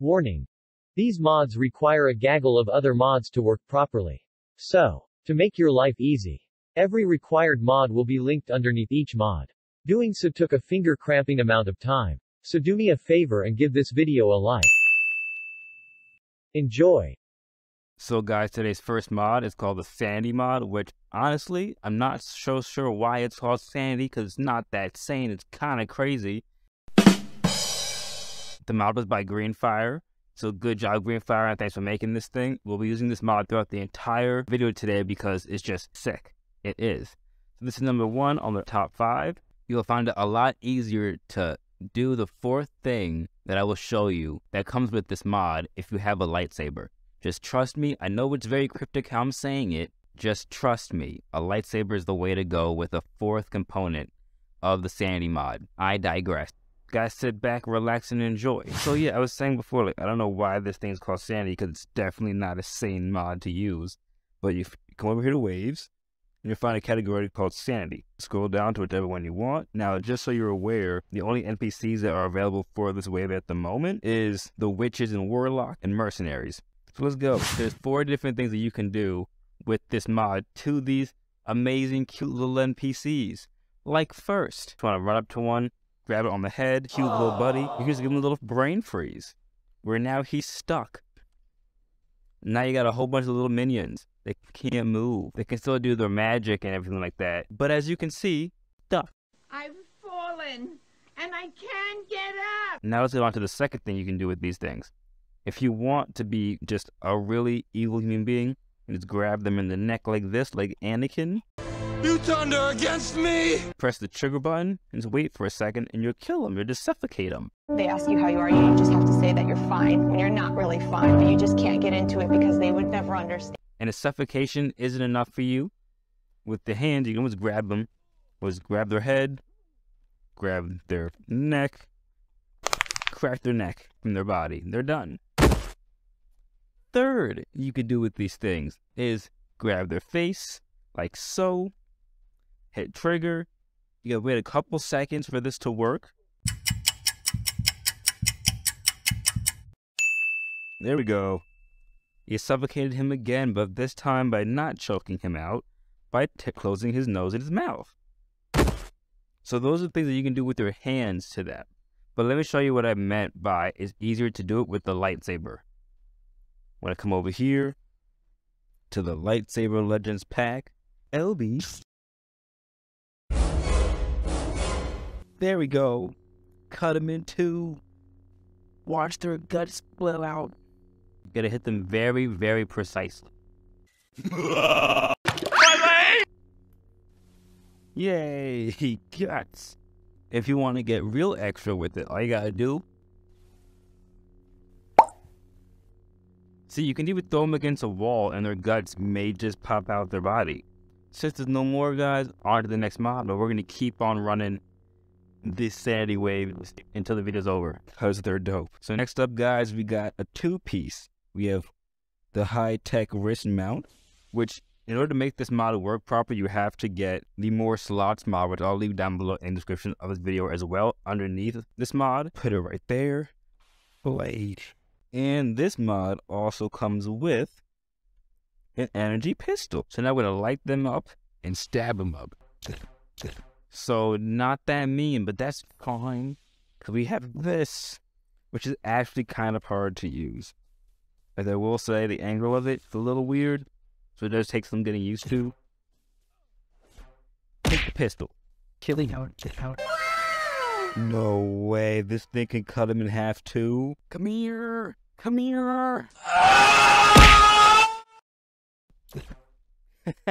Warning. These mods require a gaggle of other mods to work properly. So, to make your life easy, every required mod will be linked underneath each mod. Doing so took a finger-cramping amount of time. So do me a favor and give this video a like. Enjoy! So guys, today's first mod is called the Sanity mod, which honestly, I'm not so sure why it's called Sanity, because it's not that sane, it's kind of crazy. The mod was by Greenfire, so good job Greenfire, and thanks for making this thing. We'll be using this mod throughout the entire video today because it's just sick. It is. So this is number one on the top five. You'll find it a lot easier to do the fourth thing that I will show you that comes with this mod if you have a lightsaber. Just trust me. I know it's very cryptic how I'm saying it. Just trust me. A lightsaber is the way to go with a fourth component of the sanity mod. I digress. Guys, sit back, relax, and enjoy. So yeah, I was saying before, like, I don't know why this thing's called sanity, because it's definitely not a sane mod to use. But you come over here to waves, and you'll find a category called sanity. Scroll down to whichever one you want. Now, just so you're aware, the only NPCs that are available for this wave at the moment is the witches and warlock and mercenaries. So let's go. There's four different things that you can do with this mod to these amazing, cute little NPCs. Like first, just want to run up to one, grab it on the head, cute little buddy. You can just give him a little brain freeze, where now he's stuck. Now you got a whole bunch of little minions. They can't move. They can still do their magic and everything like that. But as you can see, stuck. I've fallen and I can't get up. Now let's get on to the second thing you can do with these things. If you want to be just a really evil human being, just grab them in the neck like this, like Anakin. You turned her against me! Press the trigger button and wait for a second and you'll kill them. You'll just suffocate them. They ask you how you are, you just have to say that you're fine when you're not really fine, but you just can't get into it because they would never understand. And if suffocation isn't enough for you, with the hands, you can always grab them. Always grab their head, grab their neck, crack their neck from their body. They're done third you could do with these things is grab their face, like so, hit trigger. You gotta wait a couple seconds for this to work. There we go. You suffocated him again, but this time by not choking him out, by closing his nose and his mouth. So those are things that you can do with your hands to them. But let me show you what I meant by it's easier to do it with the lightsaber. When I come over here to the Lightsaber Legends pack, LB. There we go. Cut them in two. Watch their guts blow out. You gotta hit them very, very precisely. Yay, guts. If you want to get real extra with it, all you gotta do See, you can even throw them against a wall and their guts may just pop out their body. Since there's no more guys, on to the next mob, but we're going to keep on running this sanity wave until the video's over because they're dope. So next up, guys, we got a two-piece. We have the high-tech wrist mount, which in order to make this model work properly, you have to get the more slots mod, which I'll leave down below in the description of this video as well. Underneath this mod, put it right there. Blade. And this mod also comes with an energy pistol. So now we're to light them up and stab them up. So not that mean, but that's fine. Because we have this, which is actually kind of hard to use. As I will say, the angle of it is a little weird. So it does take some getting used to. Take the pistol. Killing out. out. No way. This thing can cut him in half too. Come here. Come here.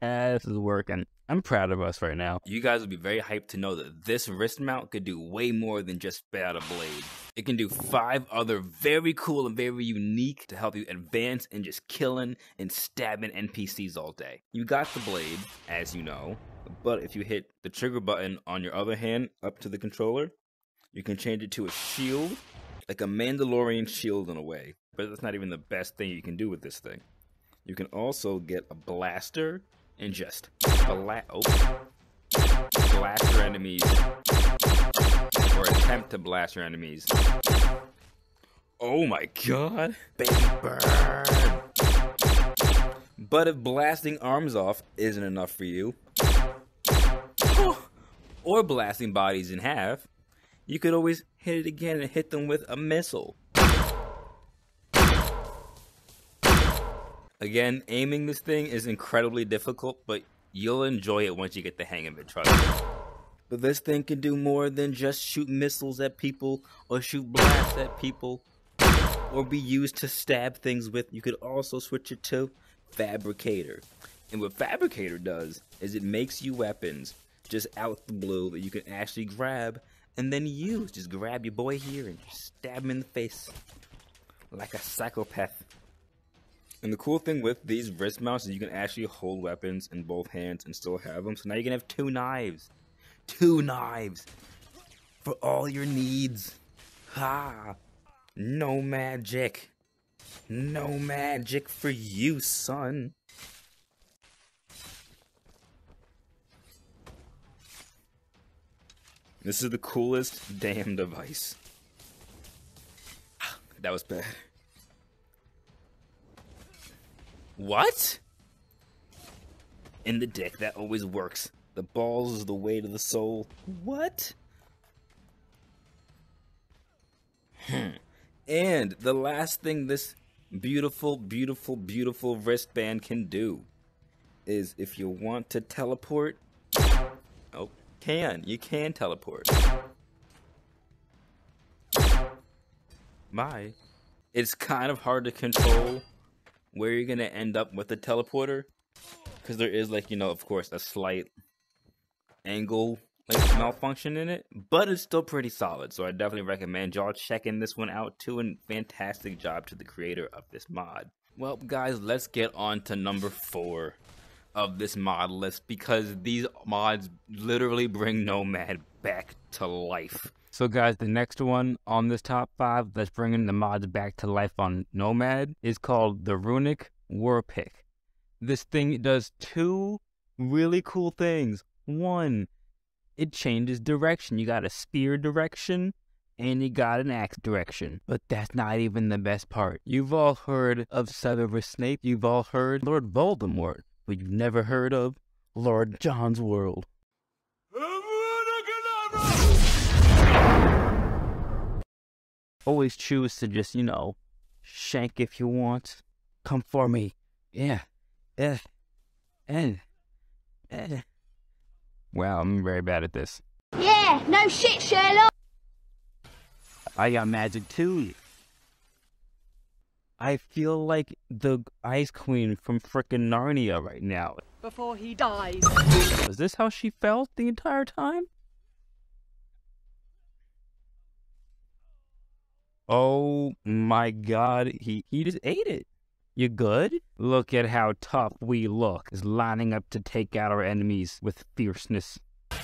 this is working. I'm proud of us right now. You guys would be very hyped to know that this wrist mount could do way more than just spit out a blade. It can do five other very cool and very unique to help you advance in just killing and stabbing NPCs all day. You got the blade, as you know, but if you hit the trigger button on your other hand up to the controller, you can change it to a shield, like a Mandalorian shield in a way. But that's not even the best thing you can do with this thing. You can also get a blaster and just bla- oh, blast your enemies or attempt to blast your enemies Oh my god. Baby burn. But if blasting arms off isn't enough for you, or blasting bodies in half, you could always hit it again and hit them with a missile. Again, aiming this thing is incredibly difficult, but you'll enjoy it once you get the hang of it, trust me. But this thing can do more than just shoot missiles at people or shoot blasts at people or be used to stab things with. You could also switch it to Fabricator. And what Fabricator does is it makes you weapons just out the blue that you can actually grab and then use. Just grab your boy here and stab him in the face like a psychopath. And the cool thing with these wrist mounts is you can actually hold weapons in both hands and still have them. So now you can have two knives. Two knives for all your needs. Ha! No magic. No magic for you, son. This is the coolest damn device. That was bad. What? In the dick, that always works. The balls is the way to the soul. What? Hmm. And the last thing this beautiful, beautiful, beautiful wristband can do is if you want to teleport, oh, can. You can teleport. My. It's kind of hard to control where you're to end up with the teleporter because there is like, you know, of course, a slight angle like malfunction in it, but it's still pretty solid. So I definitely recommend y'all checking this one out too. And fantastic job to the creator of this mod. Well, guys, let's get on to number four of this mod list because these mods literally bring Nomad back to life. So, guys, the next one on this top five that's bringing the mods back to life on Nomad is called the Runic Warpick. This thing does two really cool things. One, it changes direction. You got a spear direction and you got an axe direction. But that's not even the best part. You've all heard of Severus Snape. You've all heard Lord Voldemort. But you've never heard of Lord John's World. Always choose to just, you know, shank if you want. Come for me. Yeah. Eh. Eh. Eh. Wow, I'm very bad at this. Yeah, no shit, Sherlock. I got magic too. I feel like the Ice Queen from frickin' Narnia right now. Before he dies. Was this how she felt the entire time? Oh my god, he, he just ate it. You good? Look at how tough we look, is lining up to take out our enemies with fierceness.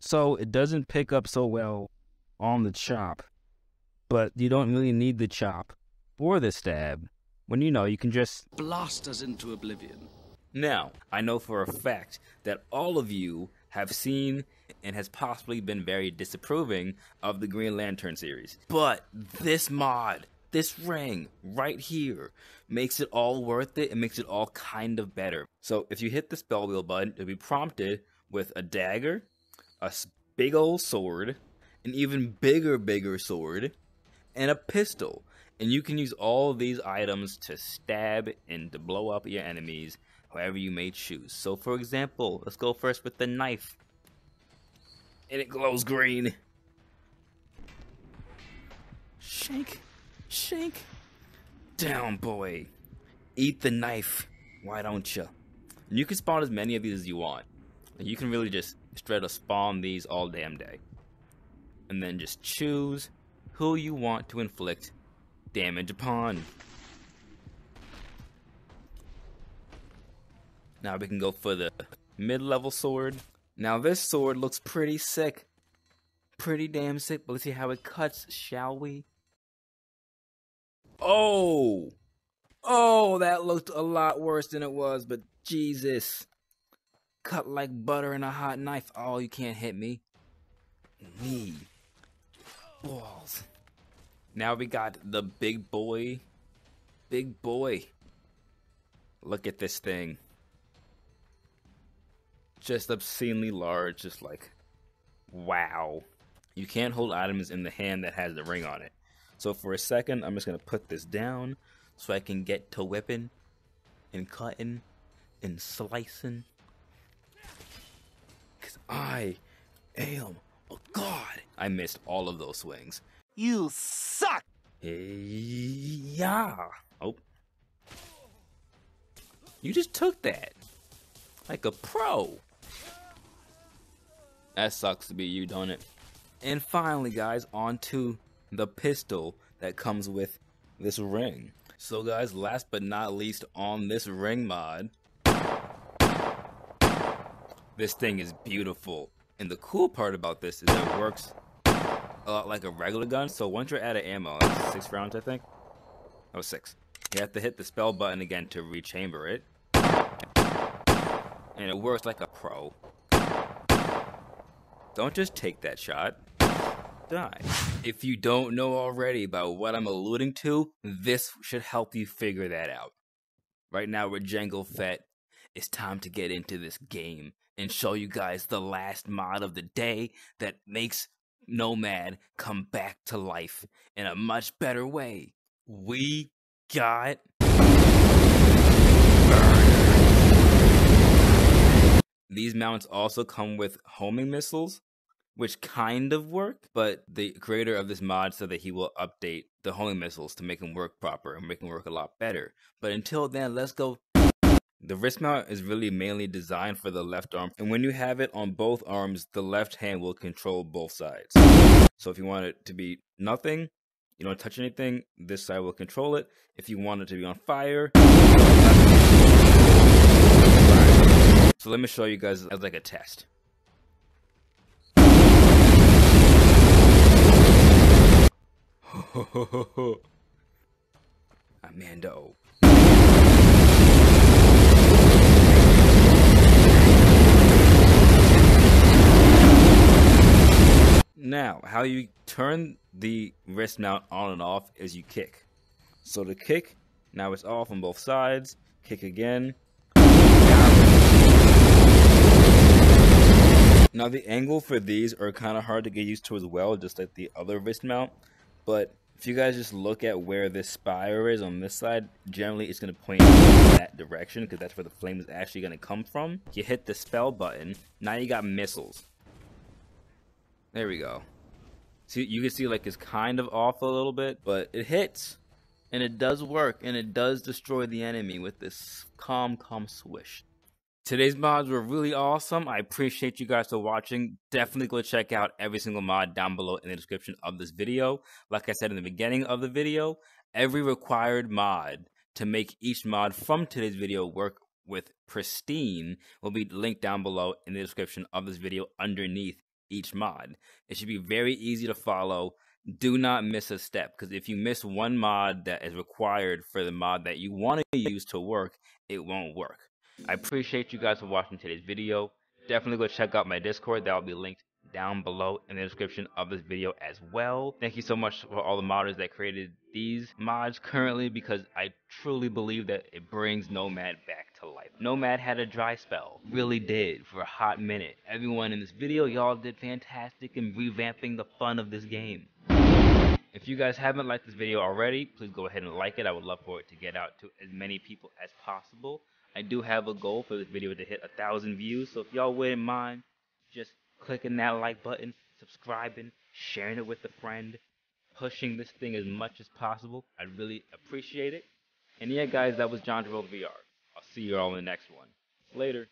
so it doesn't pick up so well on the chop, but you don't really need the chop or the stab when you know you can just blast us into oblivion. Now, I know for a fact that all of you have seen and has possibly been very disapproving of the Green Lantern series. But this mod, this ring right here, makes it all worth it and makes it all kind of better. So if you hit the spell wheel button, you'll be prompted with a dagger, a big old sword, an even bigger, bigger sword, and a pistol. And you can use all these items to stab and to blow up your enemies however you may choose. So for example, let's go first with the knife. And it glows green. Shake, shake. Down, boy. Eat the knife. Why don't you? And you can spawn as many of these as you want. You can really just straight up spawn these all damn day. And then just choose who you want to inflict damage upon. Now we can go for the mid-level sword. Now this sword looks pretty sick. Pretty damn sick, but let's see how it cuts, shall we? Oh! Oh, that looked a lot worse than it was, but Jesus. Cut like butter in a hot knife. Oh, you can't hit me. Me. Balls. Now we got the big boy. Big boy. Look at this thing. Just obscenely large, just like, wow. You can't hold items in the hand that has the ring on it. So for a second, I'm just gonna put this down so I can get to whipping and cutting and slicing. Cause I am a god. I missed all of those swings. You suck! Yeah. Oh. You just took that. Like a pro. That sucks to be you, don't it? And finally, guys, on to the pistol that comes with this ring. So, guys, last but not least on this ring mod, this thing is beautiful. And the cool part about this is it works a lot like a regular gun. So once you're out of ammo, six rounds, I think. Oh, six. You have to hit the spell button again to rechamber it. And it works like a pro. Don't just take that shot. Die. If you don't know already about what I'm alluding to, this should help you figure that out. Right now, with Jango Fett, it's time to get into this game and show you guys the last mod of the day that makes Nomad come back to life in a much better way. We got These mounts also come with homing missiles, which kind of work, but the creator of this mod said that he will update the homing missiles to make them work proper and make them work a lot better. But until then, let's go the wrist mount is really mainly designed for the left arm, and when you have it on both arms, the left hand will control both sides. So if you want it to be nothing, you don't touch anything, this side will control it. If you want it to be on fire, so let me show you guys as like a test. Amando. Now, how you turn the wrist mount on and off is you kick. So the kick, now it's off on both sides. Kick again. Now the angle for these are kind of hard to get used to as well, just like the other wrist mount. But if you guys just look at where this spire is on this side, generally it's going to point in that direction because that's where the flame is actually going to come from. You hit the spell button, now you got missiles. There we go. See, you can see like it's kind of off a little bit, but it hits. And it does work, and it does destroy the enemy with this calm, calm swish. Today's mods were really awesome. I appreciate you guys for watching. Definitely go check out every single mod down below in the description of this video. Like I said in the beginning of the video, every required mod to make each mod from today's video work with pristine will be linked down below in the description of this video underneath each mod. It should be very easy to follow. Do not miss a step because if you miss one mod that is required for the mod that you want to use to work, it won't work. I appreciate you guys for watching today's video. Definitely go check out my Discord. That will be linked down below in the description of this video as well. Thank you so much for all the modders that created these mods currently because I truly believe that it brings Nomad back to life. Nomad had a dry spell, really did, for a hot minute. Everyone in this video, y'all did fantastic in revamping the fun of this game. If you guys haven't liked this video already, please go ahead and like it. I would love for it to get out to as many people as possible. I do have a goal for this video to hit a thousand views, so if y'all wouldn't mind just clicking that like button, subscribing, sharing it with a friend, pushing this thing as much as possible. I'd really appreciate it. And yeah, guys, that was John Travolta VR. I'll see you all in the next one. Later.